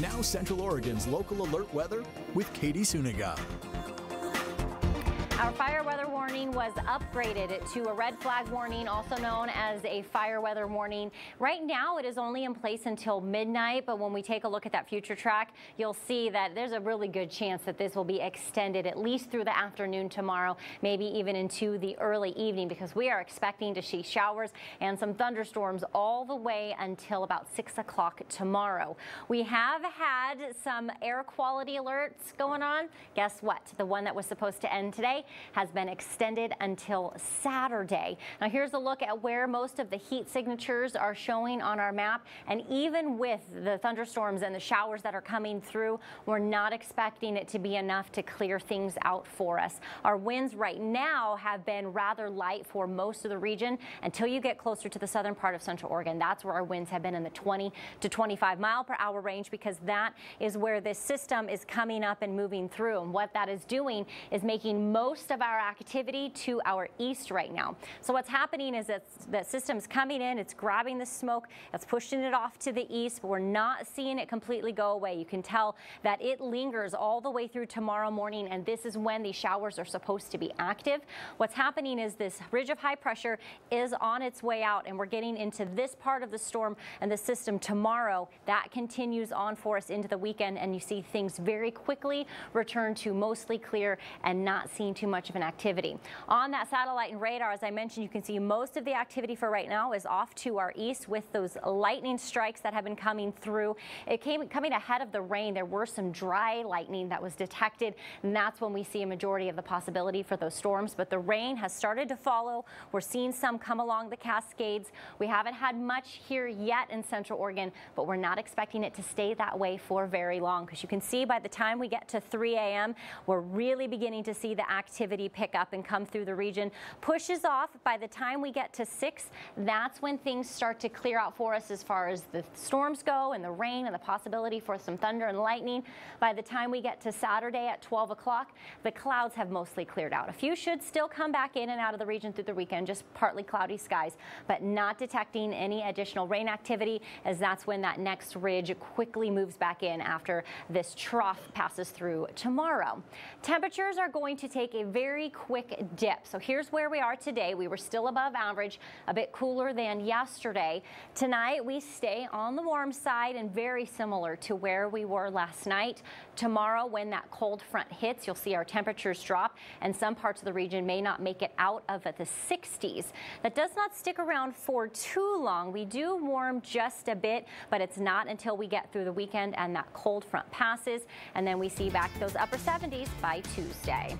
Now Central Oregon's local alert weather with Katie Zuniga. Our fire weather warning was upgraded to a red flag warning, also known as a fire weather warning. Right now, it is only in place until midnight, but when we take a look at that future track, you'll see that there's a really good chance that this will be extended at least through the afternoon tomorrow, maybe even into the early evening, because we are expecting to see showers and some thunderstorms all the way until about 6 o'clock tomorrow. We have had some air quality alerts going on. Guess what? The one that was supposed to end today has been extended until Saturday. Now here's a look at where most of the heat signatures are showing on our map. And even with the thunderstorms and the showers that are coming through, we're not expecting it to be enough to clear things out for us. Our winds right now have been rather light for most of the region until you get closer to the southern part of central Oregon. That's where our winds have been in the 20 to 25 mile per hour range because that is where this system is coming up and moving through. And what that is doing is making most most of our activity to our east right now. So what's happening is that the system's coming in, it's grabbing the smoke, it's pushing it off to the east, but we're not seeing it completely go away. You can tell that it lingers all the way through tomorrow morning, and this is when these showers are supposed to be active. What's happening is this ridge of high pressure is on its way out, and we're getting into this part of the storm and the system tomorrow. That continues on for us into the weekend, and you see things very quickly return to mostly clear and not seeing too much of an activity. On that satellite and radar, as I mentioned, you can see most of the activity for right now is off to our east with those lightning strikes that have been coming through. It came coming ahead of the rain. There were some dry lightning that was detected, and that's when we see a majority of the possibility for those storms. But the rain has started to follow. We're seeing some come along the Cascades. We haven't had much here yet in Central Oregon, but we're not expecting it to stay that way for very long because you can see by the time we get to 3 a.m., we're really beginning to see the activity pick up and come through the region. Pushes off by the time we get to 6, that's when things start to clear out for us as far as the storms go and the rain and the possibility for some thunder and lightning. By the time we get to Saturday at 12 o'clock, the clouds have mostly cleared out. A few should still come back in and out of the region through the weekend, just partly cloudy skies, but not detecting any additional rain activity as that's when that next ridge quickly moves back in after this trough passes through tomorrow. Temperatures are going to take a very quick dip. So here's where we are today. We were still above average, a bit cooler than yesterday. Tonight we stay on the warm side and very similar to where we were last night. Tomorrow when that cold front hits, you'll see our temperatures drop and some parts of the region may not make it out of the 60s. That does not stick around for too long. We do warm just a bit, but it's not until we get through the weekend and that cold front passes and then we see back those upper 70s by Tuesday.